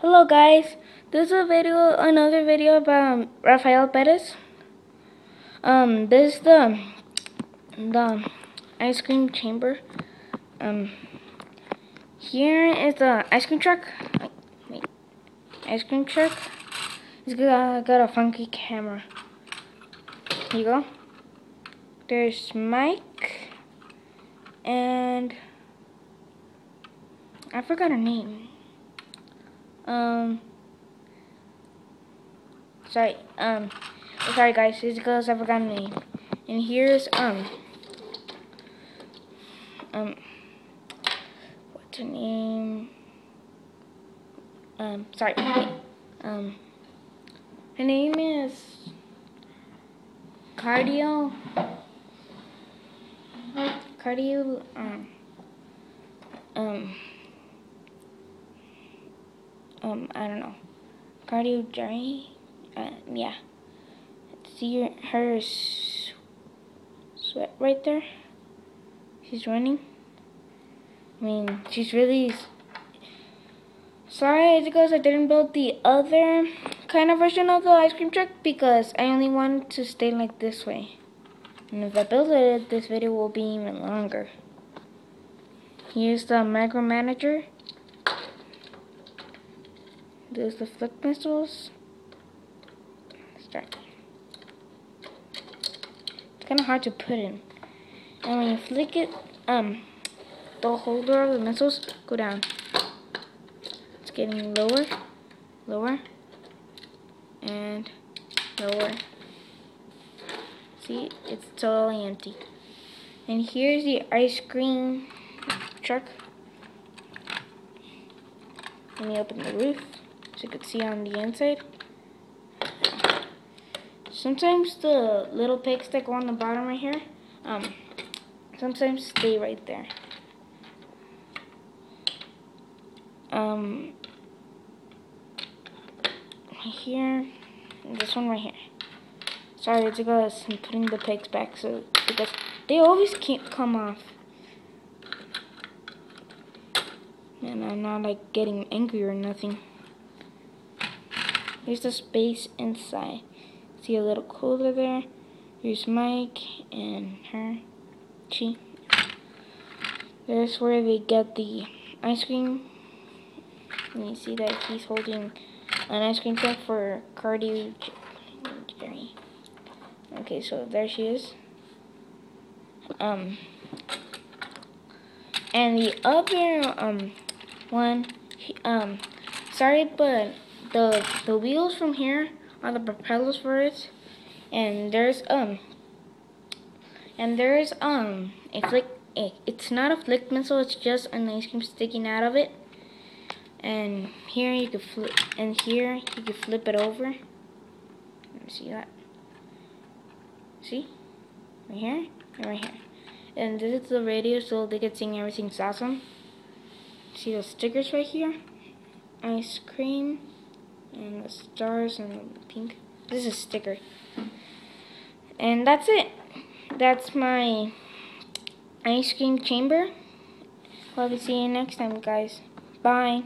Hello guys, this is a video, another video about um, Rafael Perez. Um, this is the the ice cream chamber. Um, here is the ice cream truck. Wait, ice cream truck. It's got, got a funky camera. Here you go. There's Mike and I forgot her name. Um, sorry, um, sorry guys, it's because I forgot the name. And here's, um, um, what's her name? Um, sorry, um, her name is Cardio, Cardio, um, um, um, I don't know, cardio journey. Uh, yeah. See her sweat right there? She's running. I mean, she's really sorry because I didn't build the other kind of version of the ice cream truck because I only wanted to stay like this way. And if I build it, this video will be even longer. Here's the macro manager. There's the flick missiles. Start. It's kind of hard to put in. And when you flick it, um, the holder of the missiles go down. It's getting lower, lower, and lower. See, it's totally empty. And here's the ice cream truck. Let me open the roof you can see on the inside. Sometimes the little pigs that go on the bottom right here, um, sometimes stay right there. Um, right here, this one right here. Sorry, it's because I'm putting the pigs back, so because they always can't come off. And I'm not like getting angry or nothing. Here's the space inside. See a little cooler there. Here's Mike and her. She. There's where they get the ice cream. And you see that he's holding an ice cream truck for cardio Jerry. Okay, so there she is. Um, and the other um one, um, sorry, but the the wheels from here are the propellers for it, and there's um and there's um a flick. It's not a flick missile. It's just an ice cream sticking out of it. And here you can flip, and here you can flip it over. Let me see that. See, right here and right here. And this is the radio, so they can sing everything's awesome. See the stickers right here? Ice cream and the stars and the pink. This is a sticker. And that's it. That's my ice cream chamber. Hope to see you next time, guys. Bye.